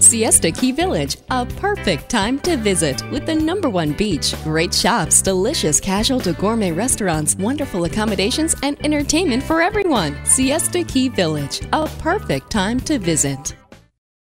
Siesta Key Village, a perfect time to visit with the number one beach, great shops, delicious casual to gourmet restaurants, wonderful accommodations, and entertainment for everyone. Siesta Key Village, a perfect time to visit.